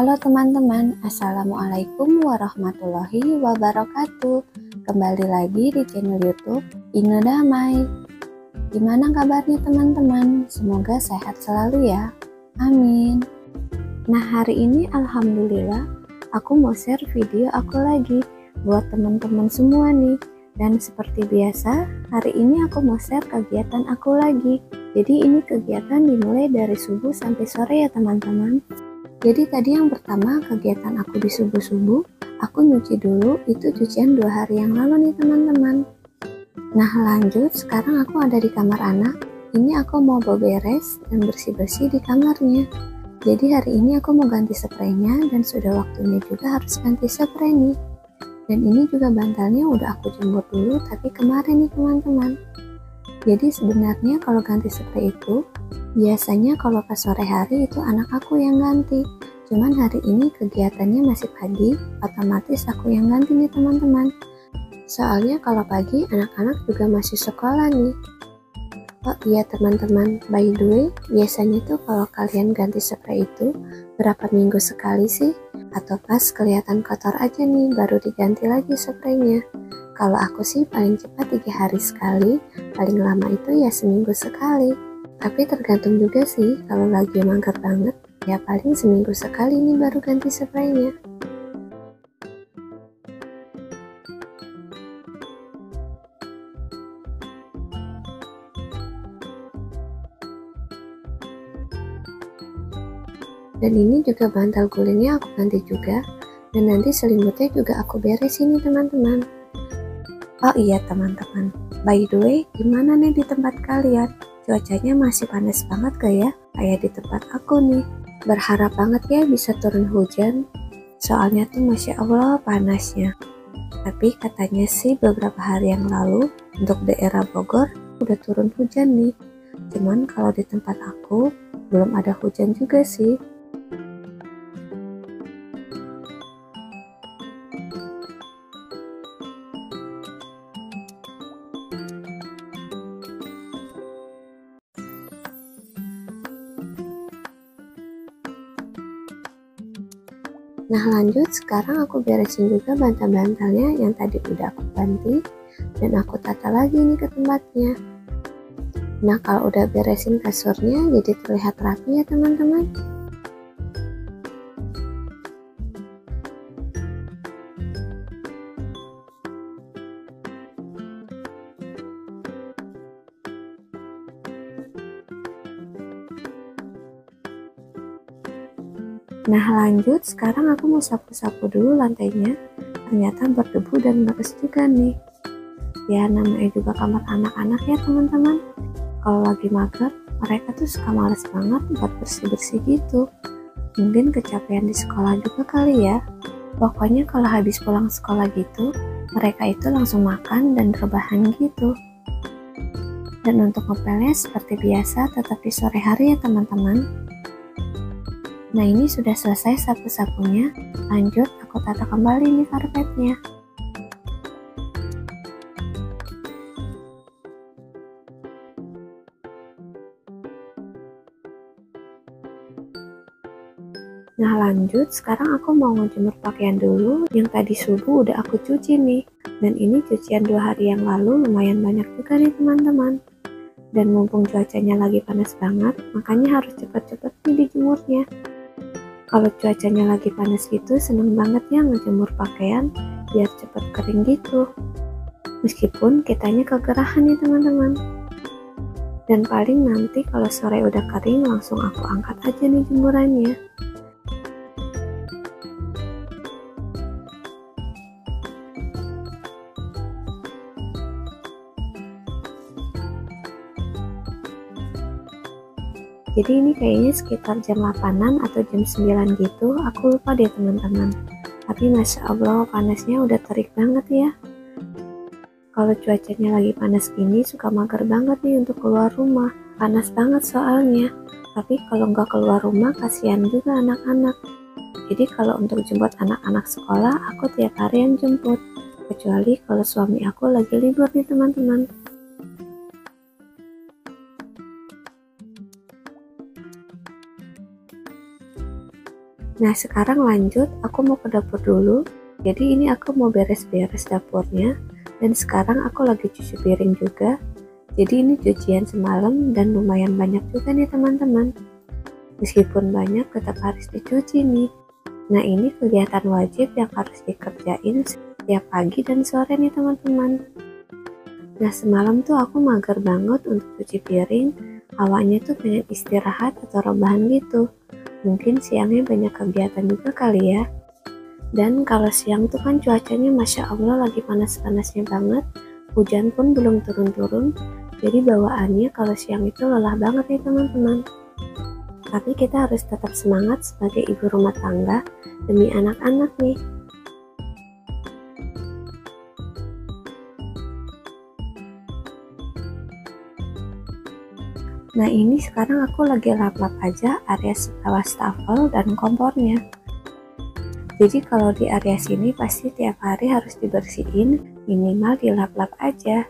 Halo teman-teman, Assalamualaikum warahmatullahi wabarakatuh. Kembali lagi di channel youtube Ine Damai. Gimana kabarnya teman-teman? Semoga sehat selalu ya. Amin. Nah hari ini Alhamdulillah Aku mau share video aku lagi Buat teman-teman semua nih. Dan seperti biasa, hari ini aku mau share kegiatan aku lagi. Jadi ini kegiatan dimulai dari subuh sampai sore ya teman-teman jadi tadi yang pertama kegiatan aku di subuh-subuh, aku nyuci dulu itu cucian dua hari yang lalu nih teman-teman. Nah lanjut, sekarang aku ada di kamar anak. Ini aku mau beberes dan bersih-bersih di kamarnya. Jadi hari ini aku mau ganti spraynya dan sudah waktunya juga harus ganti spray nih. Dan ini juga bantalnya udah aku jemur dulu tapi kemarin nih teman-teman. Jadi sebenarnya kalau ganti spray itu Biasanya kalau pas sore hari itu anak aku yang ganti. Cuman hari ini kegiatannya masih pagi, otomatis aku yang ganti nih teman-teman. Soalnya kalau pagi anak-anak juga masih sekolah nih. Oh iya teman-teman, by the way, biasanya tuh kalau kalian ganti spray itu berapa minggu sekali sih? Atau pas kelihatan kotor aja nih baru diganti lagi spraynya? Kalau aku sih paling cepat tiga hari sekali, paling lama itu ya seminggu sekali. Tapi tergantung juga sih, kalau lagi mangkar banget, ya paling seminggu sekali nih baru ganti spraynya. Dan ini juga bantal gulingnya aku ganti juga, dan nanti selimutnya juga aku beresin nih teman-teman. Oh iya teman-teman, by the way, gimana nih di tempat kalian? Cuacanya masih panas banget gak ya? Kayak di tempat aku nih. Berharap banget ya bisa turun hujan. Soalnya tuh Masya Allah panasnya. Tapi katanya sih beberapa hari yang lalu untuk daerah Bogor udah turun hujan nih. Cuman kalau di tempat aku belum ada hujan juga sih. Nah lanjut sekarang aku beresin juga bantal-bantalnya yang tadi udah aku ganti dan aku tata lagi nih ke tempatnya. Nah kalau udah beresin kasurnya jadi terlihat rapi ya teman-teman. Nah lanjut, sekarang aku mau sapu-sapu dulu lantainya. Ternyata berdebu dan beres juga nih. Ya namanya juga kamar anak-anak ya teman-teman. Kalau lagi mager, mereka tuh suka males banget buat bersih-bersih gitu. Mungkin kecapean di sekolah juga kali ya. Pokoknya kalau habis pulang sekolah gitu, mereka itu langsung makan dan rebahan gitu. Dan untuk ngepelnya seperti biasa tetap di sore hari ya teman-teman. Nah ini sudah selesai sapu-sapunya, lanjut aku tata kembali nih karpetnya. Nah lanjut, sekarang aku mau ngejemur pakaian dulu yang tadi subuh udah aku cuci nih. Dan ini cucian dua hari yang lalu lumayan banyak juga nih teman-teman. Dan mumpung cuacanya lagi panas banget, makanya harus cepet-cepet nih dijemurnya. Kalau cuacanya lagi panas gitu, seneng banget ya ngejemur pakaian biar cepet kering gitu. Meskipun kitanya kegerahan nih teman-teman. Dan paling nanti kalau sore udah kering langsung aku angkat aja nih jemurannya. Jadi ini kayaknya sekitar jam 8an atau jam 9 gitu aku lupa deh teman-teman. Tapi masya Allah panasnya udah terik banget ya. Kalau cuacanya lagi panas gini suka mager banget nih untuk keluar rumah. Panas banget soalnya. Tapi kalau nggak keluar rumah kasihan juga anak-anak. Jadi kalau untuk jemput anak-anak sekolah aku tiap hari yang jemput. Kecuali kalau suami aku lagi libur nih teman-teman Nah sekarang lanjut, aku mau ke dapur dulu. Jadi ini aku mau beres-beres dapurnya. Dan sekarang aku lagi cuci piring juga. Jadi ini cucian semalam dan lumayan banyak juga nih teman-teman. Meskipun banyak tetap harus dicuci nih. Nah ini kegiatan wajib yang harus dikerjain setiap pagi dan sore nih teman-teman. Nah semalam tuh aku mager banget untuk cuci piring. Awalnya tuh pengen istirahat atau rebahan gitu Mungkin siangnya banyak kegiatan juga kali ya. Dan kalau siang tuh kan cuacanya Masya Allah lagi panas-panasnya banget. Hujan pun belum turun-turun. Jadi bawaannya kalau siang itu lelah banget nih teman-teman. Tapi kita harus tetap semangat sebagai ibu rumah tangga demi anak-anak nih. Nah ini sekarang aku lagi lap-lap aja area setelah stafel dan kompornya. Jadi kalau di area sini pasti tiap hari harus dibersihin, minimal dilap-lap aja.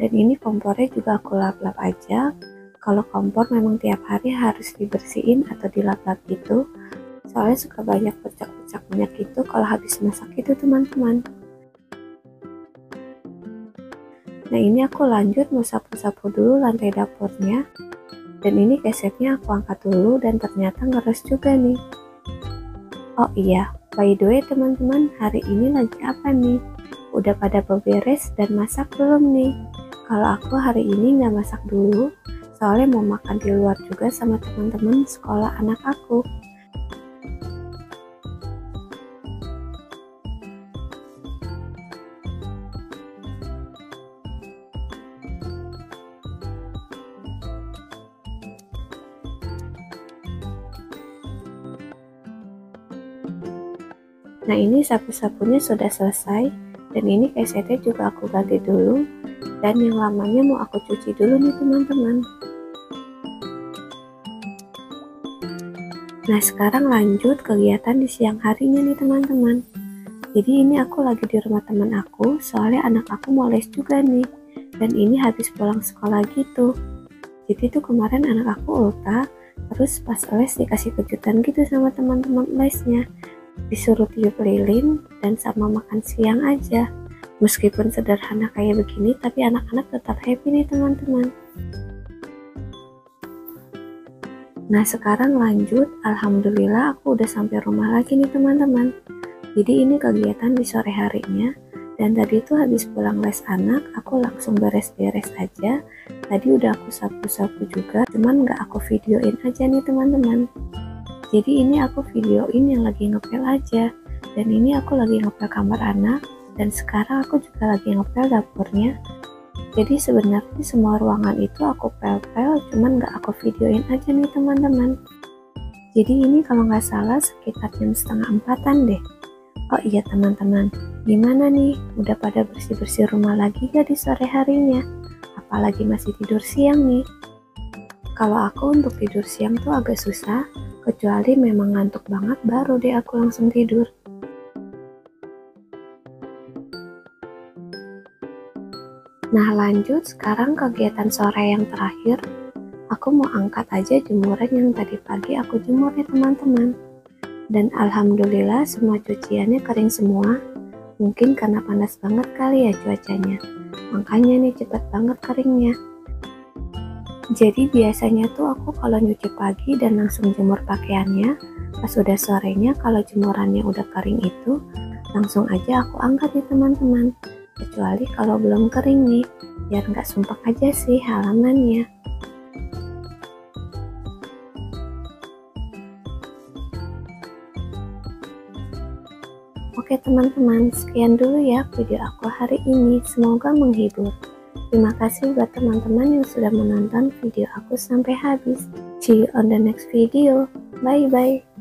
Dan ini kompornya juga aku lap-lap aja. Kalau kompor memang tiap hari harus dibersihin atau dilap-lap gitu. Soalnya suka banyak pecak-pecak minyak gitu kalau habis masak itu teman-teman. Nah ini aku lanjut mau sapu-sapu dulu lantai dapurnya. Dan ini kesetnya aku angkat dulu dan ternyata ngeres juga nih. Oh iya, by the way teman-teman, hari ini lagi apa nih? Udah pada beberes dan masak belum nih? Kalau aku hari ini nggak masak dulu, soalnya mau makan di luar juga sama teman-teman sekolah anak aku. Nah ini sapu-sapunya sudah selesai dan ini kesetnya juga aku ganti dulu dan yang lamanya mau aku cuci dulu nih teman-teman. Nah sekarang lanjut kegiatan di siang harinya nih teman-teman. Jadi ini aku lagi di rumah teman aku soalnya anak aku mau les juga nih dan ini habis pulang sekolah gitu. Jadi tuh kemarin anak aku ulta terus pas les dikasih kejutan gitu sama teman-teman lesnya disuruh tiup lilin dan sama makan siang aja. Meskipun sederhana kayak begini, tapi anak-anak tetap happy nih teman-teman. Nah sekarang lanjut, Alhamdulillah aku udah sampai rumah lagi nih teman-teman. Jadi ini kegiatan di sore harinya, dan tadi tuh habis pulang les anak, aku langsung beres-beres aja. Tadi udah aku sapu-sapu juga, cuman gak aku videoin aja nih teman-teman jadi ini aku videoin yang lagi ngepel aja. Dan ini aku lagi ngepel kamar anak dan sekarang aku juga lagi ngepel dapurnya. Jadi sebenarnya semua ruangan itu aku pel-pel cuman gak aku videoin aja nih teman-teman. Jadi ini kalau nggak salah sekitar jam setengah empatan deh. Oh iya teman-teman. Gimana nih? Udah pada bersih-bersih rumah lagi gak di sore harinya? Apalagi masih tidur siang nih kalau aku untuk tidur siang tuh agak susah Kecuali memang ngantuk banget baru deh aku langsung tidur. Nah lanjut sekarang kegiatan sore yang terakhir Aku mau angkat aja jemuran yang tadi pagi aku jemur ya teman-teman. Dan Alhamdulillah semua cuciannya kering semua. Mungkin karena panas banget kali ya cuacanya. Makanya nih cepet banget keringnya jadi biasanya tuh aku kalau nyuci pagi dan langsung jemur pakaiannya, pas udah sorenya kalau jemurannya udah kering itu, langsung aja aku angkat nih teman-teman. Kecuali kalau belum kering nih, biar nggak sumpah aja sih halamannya. Oke teman-teman, sekian dulu ya video aku hari ini. Semoga menghibur. Terima kasih buat teman-teman yang sudah menonton video aku sampai habis. See you on the next video. Bye bye.